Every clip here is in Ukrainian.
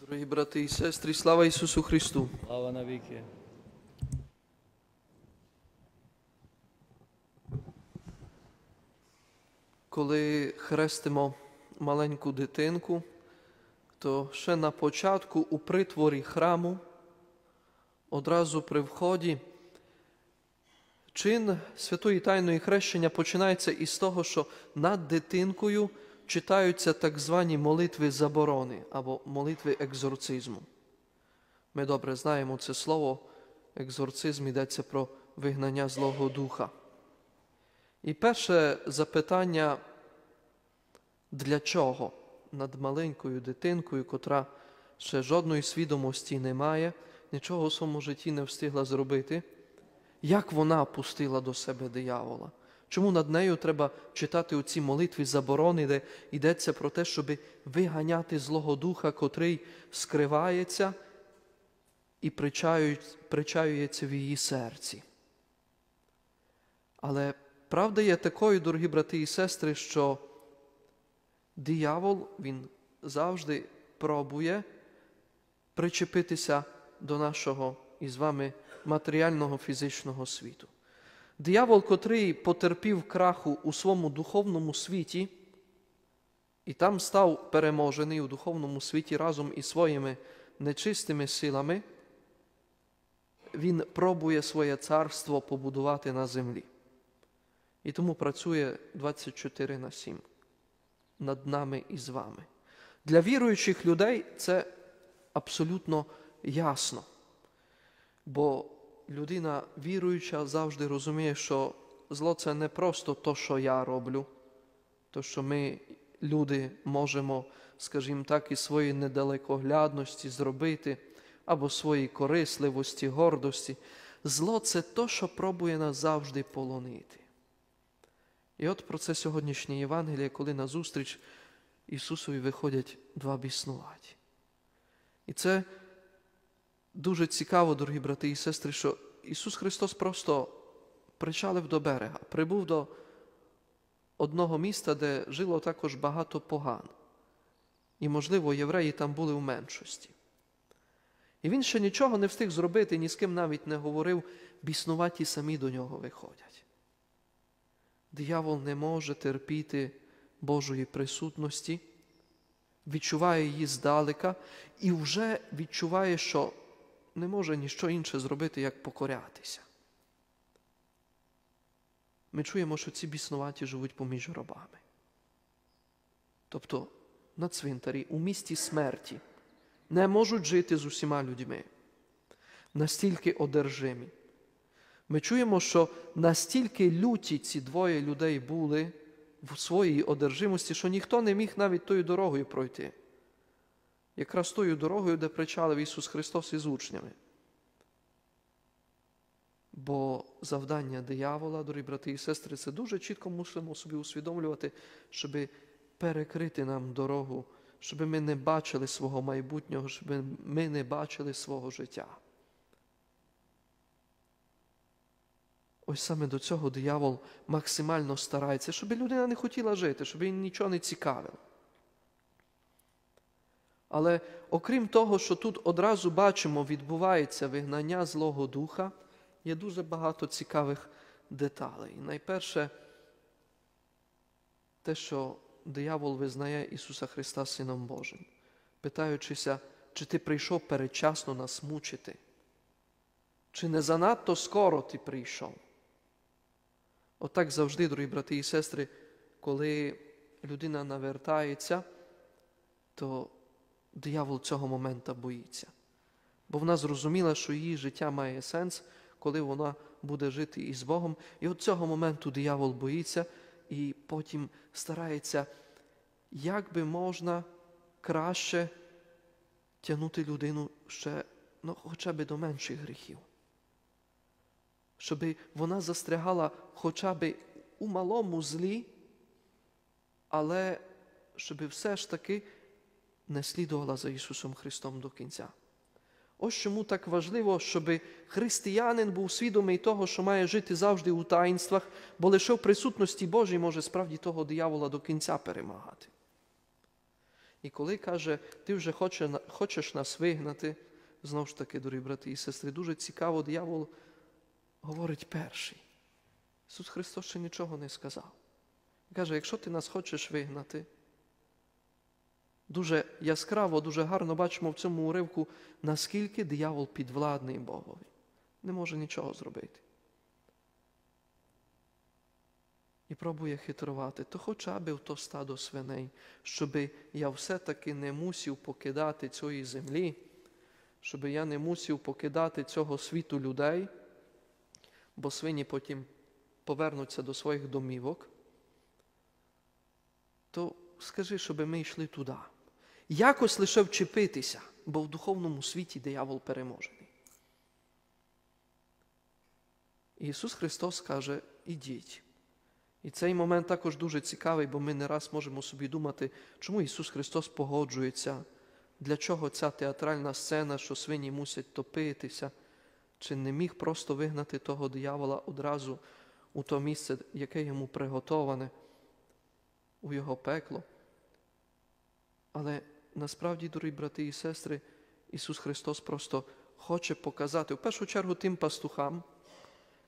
Дорогі брати і сестри, слава Ісусу Христу! Слава навіки. Коли хрестимо маленьку дитинку, то ще на початку у притворі храму, одразу при вході, чин святої Тайної хрещення починається із того, що над дитинкою читаються так звані молитви заборони або молитви екзорцизму. Ми добре знаємо це слово, екзорцизм йдеться про вигнання Злого Духа. І перше запитання, для чого над маленькою дитинкою, котра ще жодної свідомості не має, нічого у своєму житті не встигла зробити, як вона пустила до себе диявола? Чому над нею треба читати оці молитві заборони, де йдеться про те, щоб виганяти Злого Духа, котрий скривається і причаюється в її серці? Але правда є такою, дорогі брати і сестри, що диявол він завжди пробує причепитися до нашого із вами матеріального фізичного світу. Диявол, котрий потерпів краху у своєму духовному світі, і там став переможений у духовному світі разом із своїми нечистими силами, він пробує своє царство побудувати на землі. І тому працює 24 на 7 над нами і з вами. Для віруючих людей це абсолютно ясно. Бо людина віруюча завжди розуміє, що зло це не просто то, що я роблю, то, що ми, люди, можемо, скажімо так, із своєї недалекоглядності зробити, або своїй корисливості, гордості. Зло це то, що пробує нас завжди полонити. І от про це сьогоднішнє Євангеліє, коли назустріч Ісусові виходять два біснуваті. І це дуже цікаво, дорогі брати і сестри, що Ісус Христос просто причалив до берега, прибув до одного міста, де жило також багато поган. І, можливо, євреї там були в меншості. І він ще нічого не встиг зробити, ні з ким навіть не говорив, біснуваті самі до нього виходять. Диявол не може терпіти Божої присутності, відчуває її здалека і вже відчуває, що не може ніщо інше зробити, як покорятися. Ми чуємо, що ці біснуваті живуть поміж робами. Тобто на цвинтарі, у місті смерті, не можуть жити з усіма людьми, настільки одержимі. Ми чуємо, що настільки люті ці двоє людей були в своїй одержимості, що ніхто не міг навіть тою дорогою пройти. Якраз тою дорогою, де причалив Ісус Христос із учнями. Бо завдання диявола, дорогі брати і сестри, це дуже чітко мусимо собі усвідомлювати, щоб перекрити нам дорогу, щоб ми не бачили свого майбутнього, щоб ми не бачили свого життя. Ось саме до цього диявол максимально старається, щоб людина не хотіла жити, щоб їй нічого не цікавило. Але окрім того, що тут одразу бачимо, відбувається вигнання Злого Духа, є дуже багато цікавих деталей. Найперше, те, що диявол визнає Ісуса Христа Сином Божим, питаючися, чи ти прийшов передчасно нас мучити, чи не занадто скоро ти прийшов. Отак завжди, дорогі брати і сестри, коли людина навертається, то диявол цього моменту боїться. Бо вона зрозуміла, що її життя має сенс, коли вона буде жити із Богом. І от цього моменту диявол боїться і потім старається, як би можна краще тягнути людину ще ну, хоча б до менших гріхів щоб вона застрягала хоча б у малому злі, але щоб все ж таки не слідувала за Ісусом Христом до кінця. Ось чому так важливо, щоб християнин був свідомий того, що має жити завжди у таїнствах, бо лише в присутності Божій може справді того диявола до кінця перемагати. І коли каже, ти вже хочеш нас вигнати, знову ж таки, дорогі брати і сестри, дуже цікаво, диявол говорить перший. Ісус Христос ще нічого не сказав. Каже, якщо ти нас хочеш вигнати, дуже яскраво, дуже гарно бачимо в цьому уривку, наскільки диявол підвладний Богові. Не може нічого зробити. І пробує хитрувати, то хоча б в то стадо свиней, щоби я все-таки не мусив покидати цієї землі, щоб я не мусив покидати цього світу людей, бо свині потім повернуться до своїх домівок, то скажи, щоб ми йшли туди. Якось лише вчепитися, бо в духовному світі диявол переможений. Ісус Христос каже, ідіть. І цей момент також дуже цікавий, бо ми не раз можемо собі думати, чому Ісус Христос погоджується, для чого ця театральна сцена, що свині мусять топитися, чи не міг просто вигнати того диявола одразу у то місце, яке йому приготоване, у його пекло. Але насправді, дорогі брати і сестри, Ісус Христос просто хоче показати, в першу чергу, тим пастухам,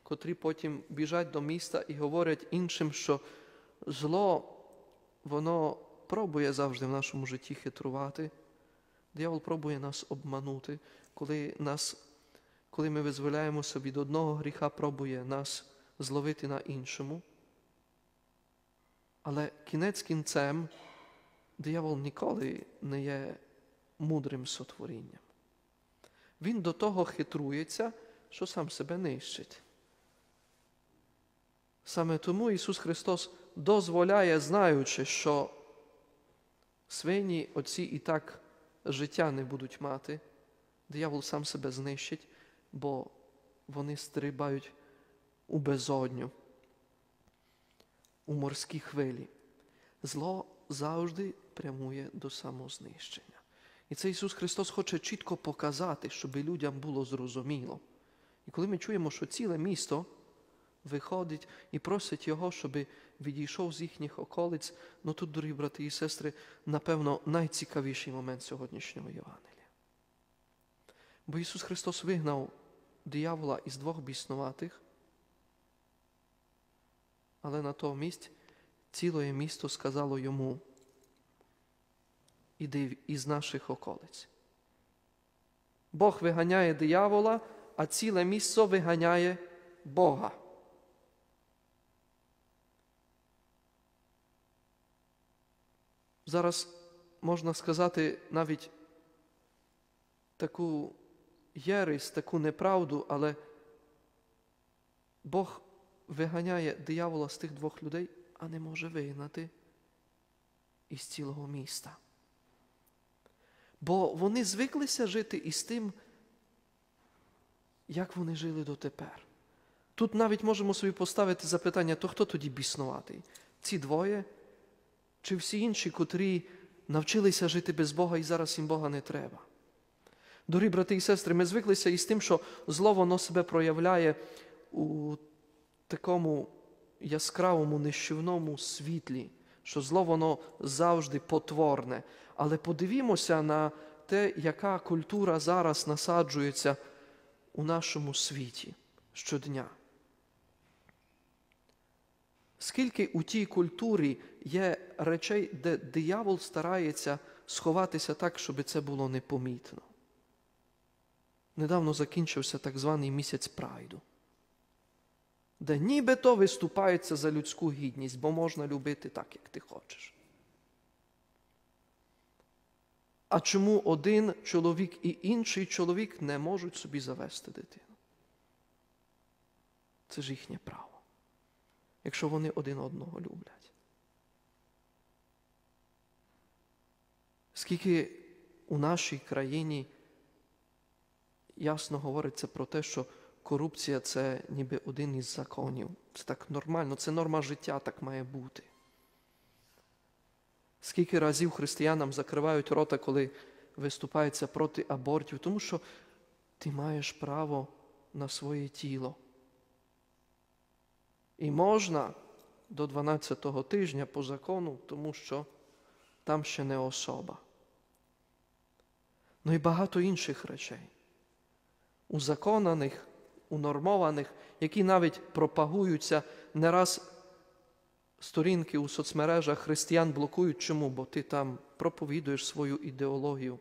котрі потім біжать до міста і говорять іншим, що зло, воно пробує завжди в нашому житті хитрувати. Диявол пробує нас обманути, коли, нас, коли ми визволяємося від одного гріха, пробує нас зловити на іншому. Але кінець кінцем диявол ніколи не є мудрим сотворінням. Він до того хитрується, що сам себе нищить. Саме тому Ісус Христос дозволяє, знаючи, що свині оці і так життя не будуть мати, диявол сам себе знищить, бо вони стрибають у безодню, у морські хвилі. Зло завжди прямує до самознищення. І це Ісус Христос хоче чітко показати, щоб людям було зрозуміло. І коли ми чуємо, що ціле місто виходить і просить Його, щоб відійшов з їхніх околиць, ну тут, дорогі брати і сестри, напевно, найцікавіший момент сьогоднішнього Євангелія. Бо Ісус Христос вигнав диявола із двох біснуватих, але на тому місці ціле місто сказало йому, іди із наших околиць. Бог виганяє диявола, а ціле місто виганяє Бога. Зараз можна сказати навіть таку єресь, таку неправду, але Бог виганяє диявола з тих двох людей, а не може вигнати із цілого міста. Бо вони звиклися жити із тим, як вони жили дотепер. Тут навіть можемо собі поставити запитання, то хто тоді біснуватий? Ці двоє чи всі інші, котрі навчилися жити без Бога і зараз їм Бога не треба. Дорогі брати і сестри, ми звиклися із тим, що зло воно себе проявляє у такому яскравому, нищівному світлі, що зло воно завжди потворне. Але подивімося на те, яка культура зараз насаджується у нашому світі щодня. Скільки у тій культурі є речей, де диявол старається сховатися так, щоб це було непомітно. Недавно закінчився так званий місяць прайду, де нібито виступається за людську гідність, бо можна любити так, як ти хочеш. А чому один чоловік і інший чоловік не можуть собі завести дитину? Це ж їхнє право якщо вони один одного люблять. Скільки у нашій країні ясно говориться про те, що корупція це ніби один із законів. Це так нормально, це норма життя, так має бути. Скільки разів християнам закривають рота, коли виступається проти абортів, тому що ти маєш право на своє тіло. І можна до 12-го тижня по закону, тому що там ще не особа. ну і багато інших речей, узаконаних, унормованих, які навіть пропагуються не раз сторінки у соцмережах християн блокують. Чому? Бо ти там проповідуєш свою ідеологію,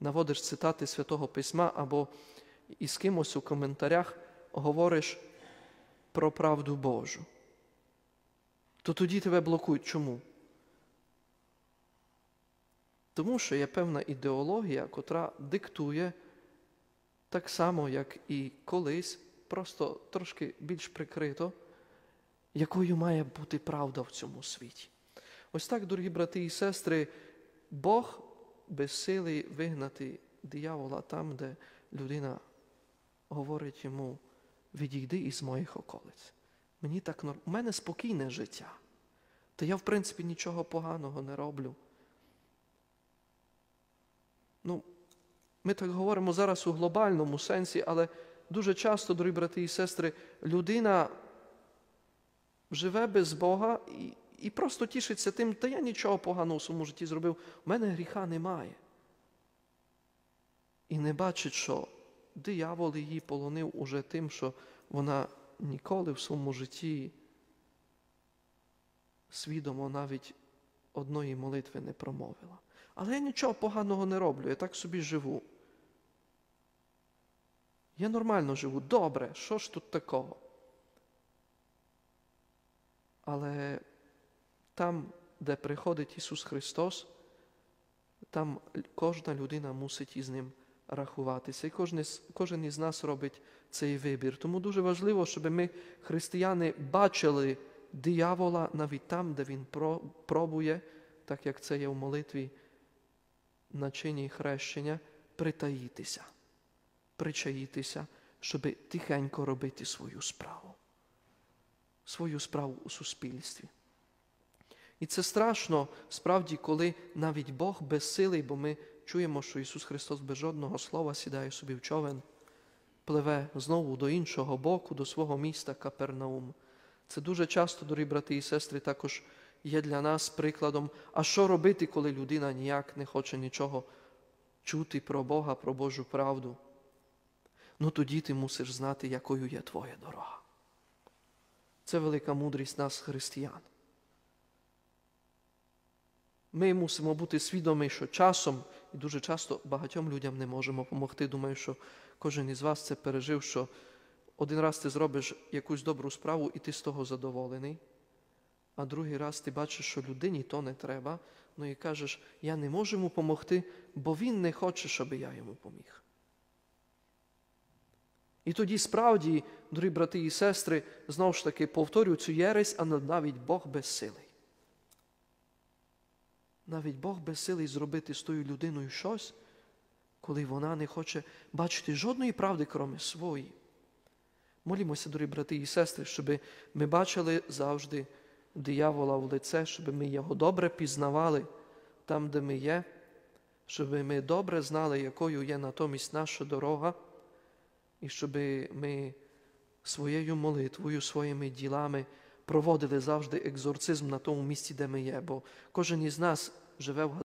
наводиш цитати Святого Письма або із кимось у коментарях говориш про правду Божу. То тоді тебе блокують. Чому? Тому що є певна ідеологія, котра диктує так само, як і колись, просто трошки більш прикрито, якою має бути правда в цьому світі. Ось так, дорогі брати і сестри, Бог безсилий вигнати диявола там, де людина говорить йому, відійди із моїх околиць. Мені так. У мене спокійне життя. Та я, в принципі, нічого поганого не роблю. Ну, ми так говоримо зараз у глобальному сенсі, але дуже часто, дорогі брати і сестри, людина живе без Бога і, і просто тішиться тим, та я нічого поганого в своєму житті зробив, у мене гріха немає. І не бачить, що диявол її полонив уже тим, що вона ніколи в своєму житті свідомо навіть одної молитви не промовила. Але я нічого поганого не роблю, я так собі живу. Я нормально живу, добре, що ж тут такого? Але там, де приходить Ісус Христос, там кожна людина мусить із Ним рахуватися. І кожен, кожен із нас робить цей вибір. Тому дуже важливо, щоб ми, християни, бачили диявола навіть там, де він пробує, так як це є в молитві на чині хрещення, притаїтися, причаїтися, щоб тихенько робити свою справу, свою справу у суспільстві. І це страшно справді, коли навіть Бог безсилий, бо ми чуємо, що Ісус Христос без жодного слова сідає собі в човен, пливе знову до іншого боку, до свого міста Капернаум. Це дуже часто, дорогі брати і сестри, також є для нас прикладом, а що робити, коли людина ніяк не хоче нічого чути про Бога, про Божу правду. Ну тоді ти мусиш знати, якою є твоя дорога. Це велика мудрість нас, християн. Ми мусимо бути свідомі, що часом, і дуже часто багатьом людям не можемо допомогти. Думаю, що кожен із вас це пережив, що один раз ти зробиш якусь добру справу і ти з того задоволений, а другий раз ти бачиш, що людині то не треба, ну і кажеш, я не можу йому допомогти, бо він не хоче, щоб я йому поміг. І тоді справді, дорогі брати і сестри, знову ж таки повторюю цю єресь, а навіть Бог безсилий. Навіть Бог безсилий зробити з тою людиною щось, коли вона не хоче бачити жодної правди, кроме своєї. Молімося, дорогі брати і сестри, щоб ми бачили завжди диявола в лице, щоб ми його добре пізнавали там, де ми є, щоб ми добре знали, якою є натомість наша дорога, і щоб ми своєю молитвою, своїми ділами проводили завжди екзорцизм на тому місці, де ми є. Бо кожен із нас живе в